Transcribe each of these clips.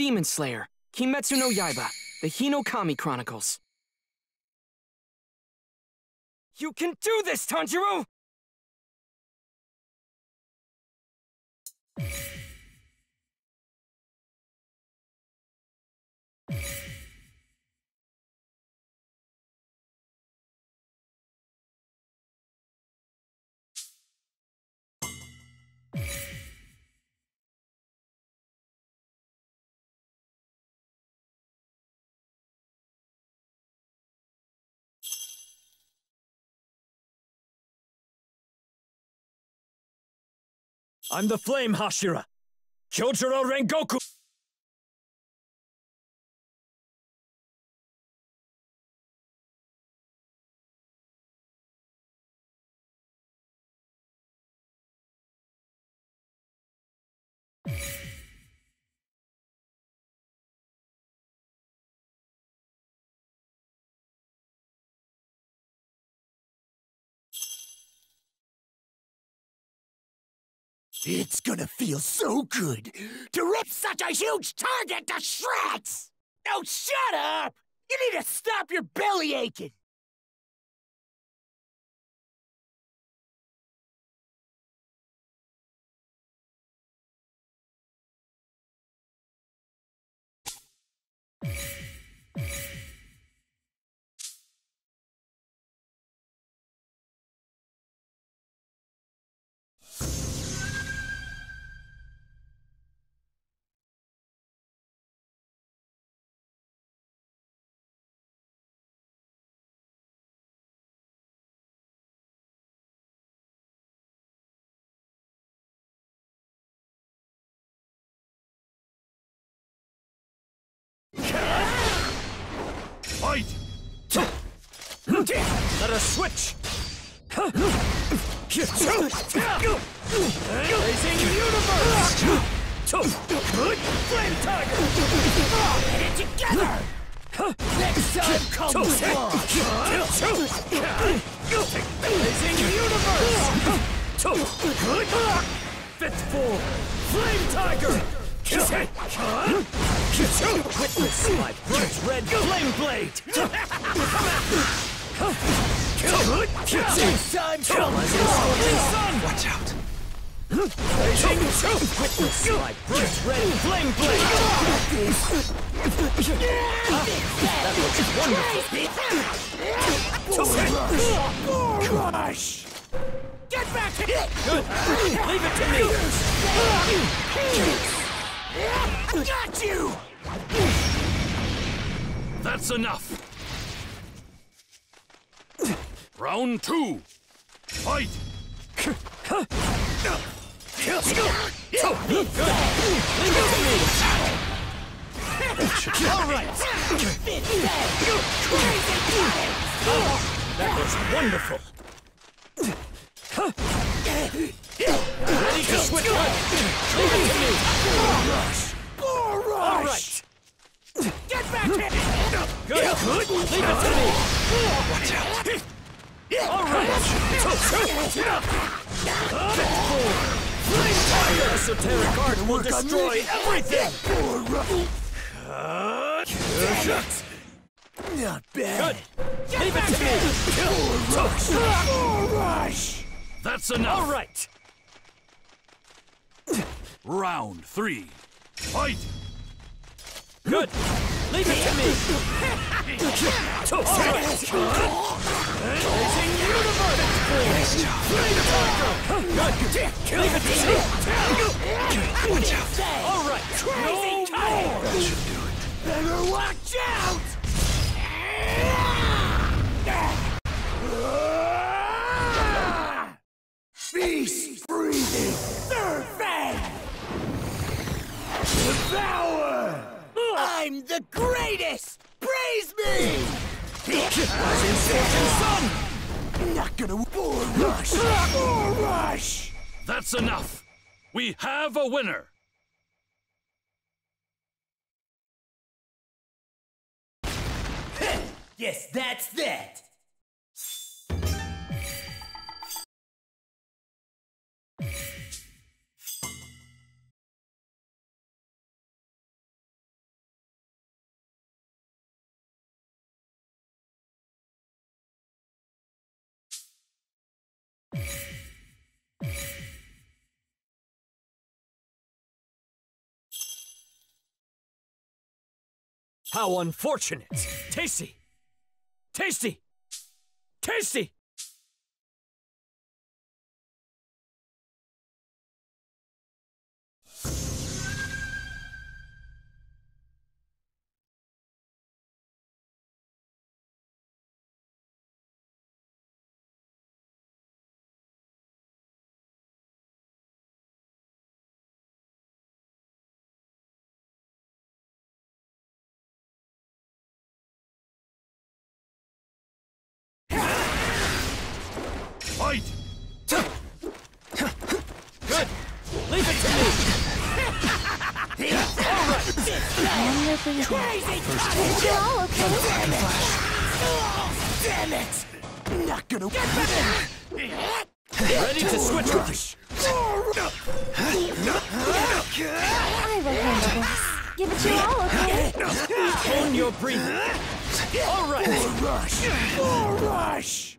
Demon Slayer, Kimetsu no Yaiba, the Hinokami Chronicles. You can do this, Tanjiro! I'm the Flame Hashira! Kyojuro Rengoku! It's gonna feel so good to rip such a huge target to shreds! Oh, shut up! You need to stop your belly aching! Fight! Let us switch! Blazing Universe! Flame Tiger! Get it together! Next time comes! Blazing Universe! Fifth form! Flame Tiger! Witness my bright red flame blade! Next time comes along! Watch out! Witness my bright red flame blade! That looks wonderful! Crush! Get back here! Good! Leave it to me! Got you! That's enough! Round two! Fight! Alright! That was wonderful! Ready to switch Leave it to me! Bull rush! Alright! Get back here! Good! Leave it to me! Watch out! Alright! Fire esoteric art will destroy everything! Not bad. Good! Leave it to me! Bull rush! That's enough! Alright! Round three! Fight! Good! Leave it to me! Alright! Blazing Universe! Nice job! Good! Leave it to me! Watch out! Alright! No more! That should do it. Better watch out! Beast breathing third! Devour! I'm the greatest! Praise me! Rising Scorching Sun! Not gonna bull rush! Bull rush! That's enough! We have a winner! Yes, that's that! How unfortunate! Tasty! Tasty! Tasty! Man your breathing. But you're all okay. Damn it! Not gonna get Ready to switch rush! I will handle this. Give it your all, okay? Own your breathing! Alright! rush! More rush!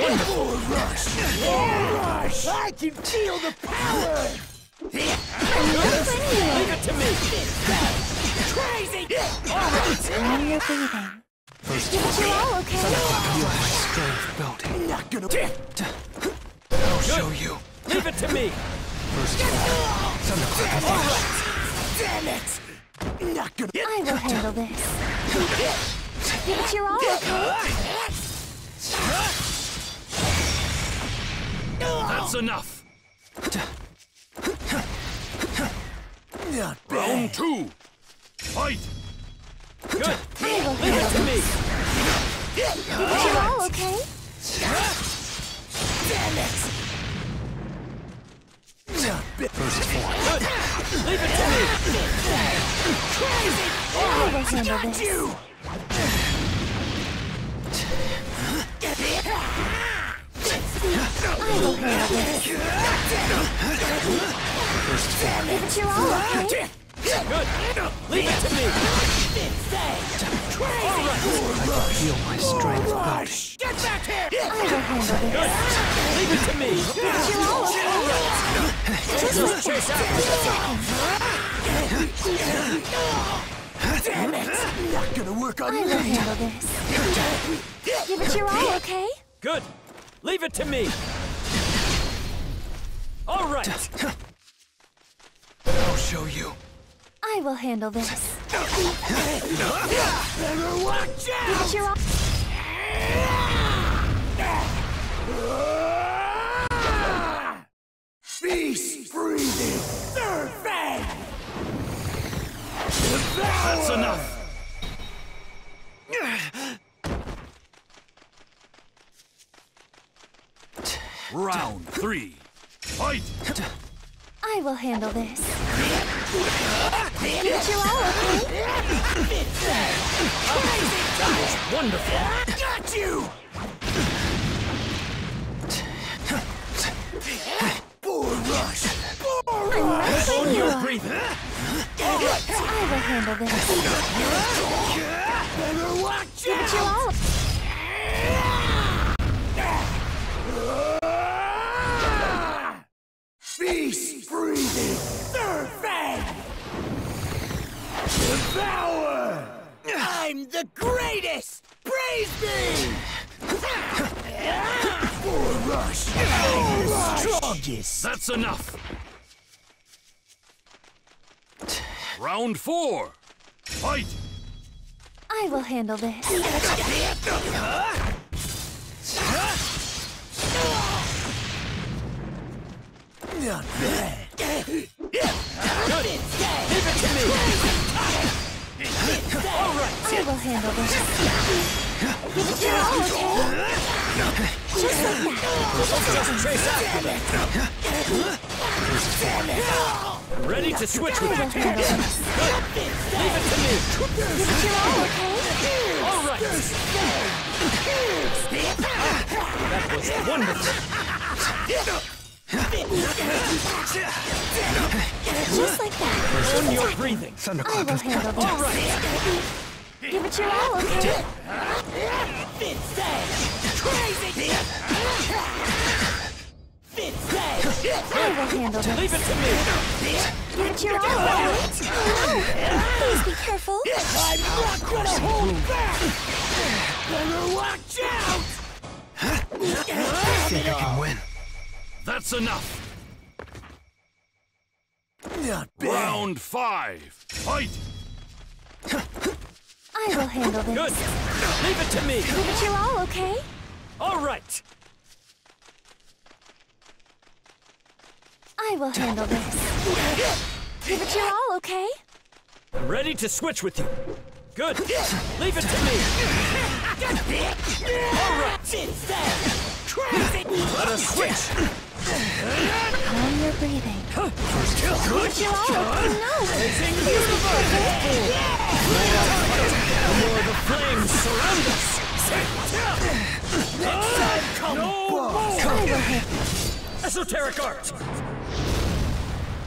Wonderful! More rush! More rush! I can feel the power! Leave it to me! Crazy! All right. Man your breathing. Give it your all, okay? Strength building. Not gonna I'll show you. Leave it to me! Damn it! Not gonna I will handle this. Give it your all, okay? That's enough! Not Round two! Fight! Good! I will Leave it handle to me! Give it your all, okay? Damn it! Not bad. Good! Leave it to me! Crazy, I will handle this. You! I will handle this. Give it your all, okay? Good! Leave it to me! Feel my strength building. Get back I this. Leave it to me! All, Chase out! Damn it! Not gonna work on I will me! handle this. Give it your all, okay? Good! Leave it to me! Alright! I'll show you. I will handle this. Better watch Give out! your handle this. Give it your all, okay? Wonderful! Got you! Bull rush! Bull I'm rush! right Own where you your are. breathing! I will handle this. Better watch Give it your out! all. I'm the greatest! Praise me! Bull rush! I'm the strongest! That's enough! Round four! Fight! I will handle this. Not bad! Good! Leave it to me! I will handle this. Give it all, okay? Just like that. Just them! Ready to switch with it! handle. Leave it to me! Give it all, okay? Alright! That was wonderful! Just like that. Own your breathing! I will handle this. Alright! Give it your all, okay? I will handle this. Leave it to me! Get your all right. Oh, please be careful. I'm not gonna hold back! Better watch out! I think I can win. That's enough. Not bad. Round five. Fight! I will handle this. Good! Leave it to me! But you're all okay? All right! I will handle this. But you're all okay? I'm ready to switch with you. Good! Leave it to me! All right! Let us switch! Calm your breathing. But you're all okay? No. Please be careful. The more the flames surround us! No more! I will handle Esoteric art!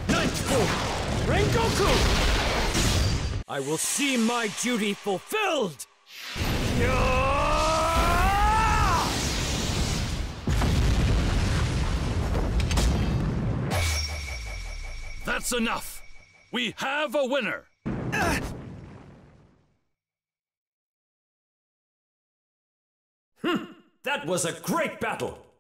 Ninth form! Rengoku! I will see my duty fulfilled! That's enough. We have a winner. Hmm, that was a great battle!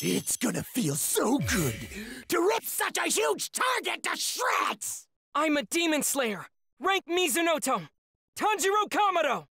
It's gonna feel so good to rip such a huge target to shreds! I'm a demon slayer! Rank Mizunoto! Tanjiro Kamado!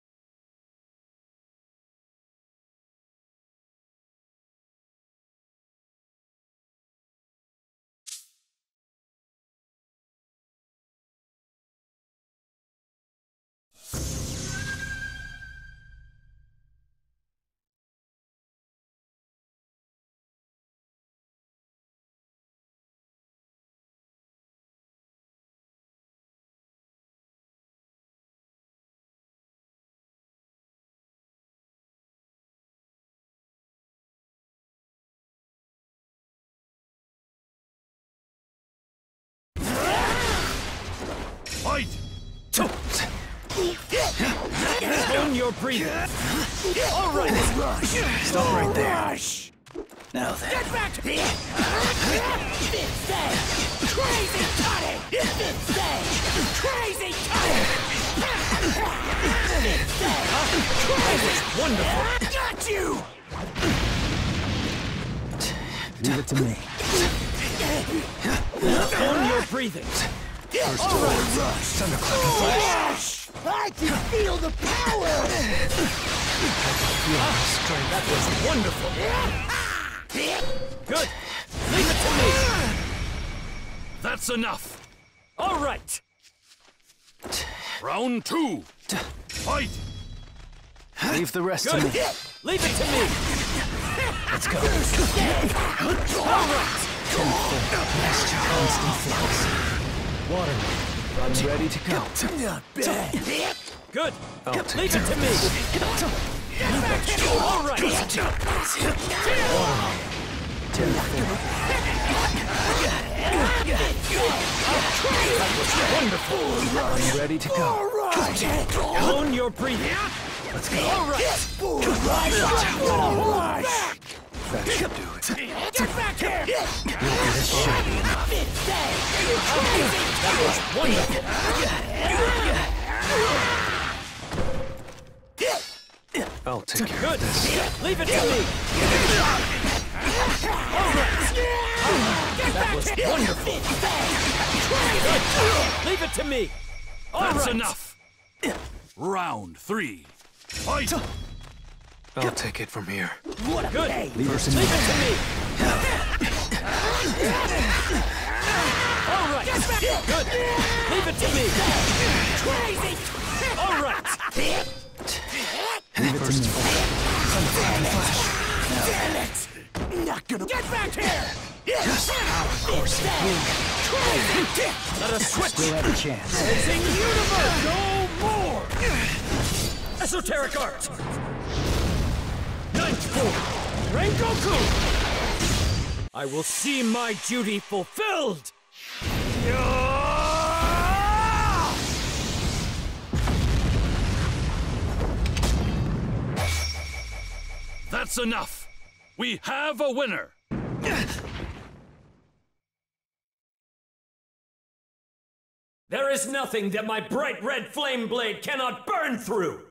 Own your breathing! All right! Stop right there. Rush! Now then. Get back to me! Crazy Toddy! Crazy Toddy! Wonderful! Got you! Leave it to me. Own your breathing! Thunderclap and flash. Rush! I can feel the power! That was wonderful! Good! Leave it to me! That's enough. All right! Round two. Fight! Leave the rest to me. Leave it to me! Let's go. All right! Constant flux. Water. I'm ready to go. Good! Leave it to me! All right! Four. Wonderful! I'm ready to go. Own your breathing! Let's go. All right! That should do it. Get back here! This should be enough. Wonderful! I'll take care Good! of this. Leave it to me! All right! That was wonderful! Good! Leave it to me! All That's right! enough. Round three. Fight! I'll take it from here. Good! Leave us Leave in it to me! All right! Good! Leave it to me! All right. Leave it to me. Damn it! Not gonna get back here! Yes! Of course, Let us switch. still have a chance. Sing universe. No more. Esoteric art. Rengoku. I will see my duty fulfilled. That's enough! We have a winner! There is nothing that my bright red flame blade cannot burn through!